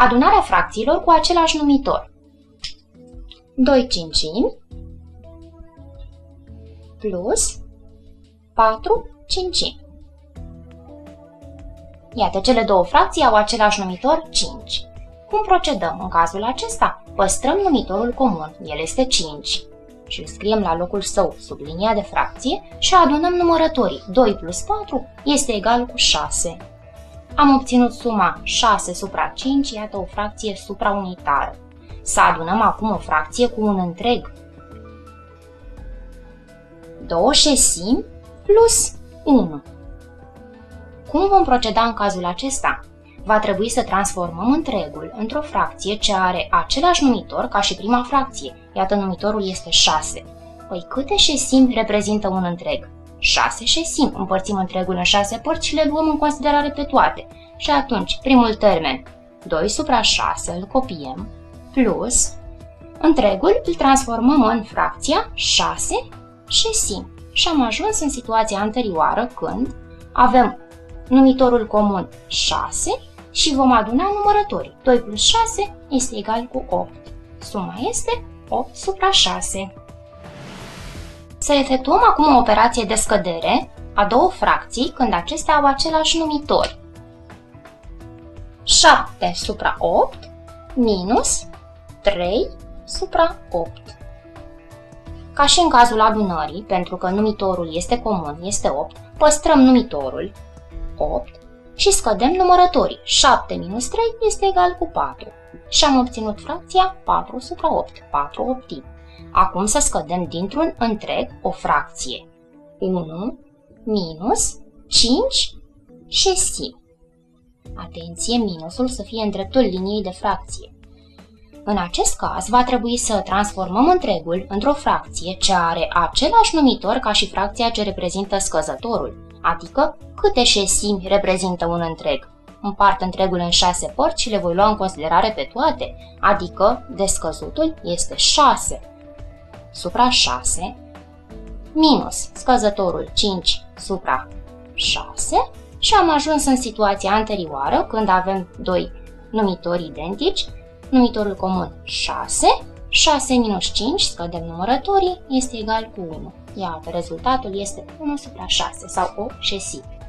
Adunarea fracțiilor cu același numitor. 2 cincimi plus 4 cincimi. Iată, cele două fracții au același numitor 5. Cum procedăm în cazul acesta? Păstrăm numitorul comun, el este 5. Și îl scriem la locul său sub linia de fracție și adunăm numărătorii. 2 plus 4 este egal cu 6. Am obținut suma 6 supra 5, iată o fracție supraunitară. Să adunăm acum o fracție cu un întreg. 2 șesimi plus 1. Cum vom proceda în cazul acesta? Va trebui să transformăm întregul într-o fracție ce are același numitor ca și prima fracție. Iată, numitorul este 6. Păi câte șesimi reprezintă un întreg? 6 șesimi. Împărțim întregul în 6 părți și le luăm în considerare pe toate. Și atunci, primul termen, 2 supra 6, îl copiem, plus întregul îl transformăm în fracția 6 șesimi. Și am ajuns în situația anterioară când avem numitorul comun 6 și vom aduna numărătorii. 2 plus 6 este egal cu 8. Suma este 8 supra 6. Să efectuăm acum o operație de scădere a două fracții când acestea au același numitor. 7 supra 8 minus 3 supra 8. Ca și în cazul adunării, pentru că numitorul este comun, este 8, păstrăm numitorul 8 și scădem numărătorii. 7 minus 3 este egal cu 4. Și am obținut fracția 4 supra 8, 4 optimi. Acum să scădem dintr-un întreg o fracție. 1 minus 5 șesimi. Atenție, minusul să fie în dreptul liniei de fracție. În acest caz, va trebui să transformăm întregul într-o fracție ce are același numitor ca și fracția ce reprezintă scăzătorul, adică câte șesimi reprezintă un întreg. Împart întregul în șase părți și le voi lua în considerare pe toate, adică descăzutul este 6 supra 6 minus scăzătorul 5 supra 6 și am ajuns în situația anterioară când avem doi numitori identici, numitorul comun 6, 6 minus 5, scădem numărătorii, este egal cu 1. Iată, rezultatul este 1 supra 6 sau o șesime.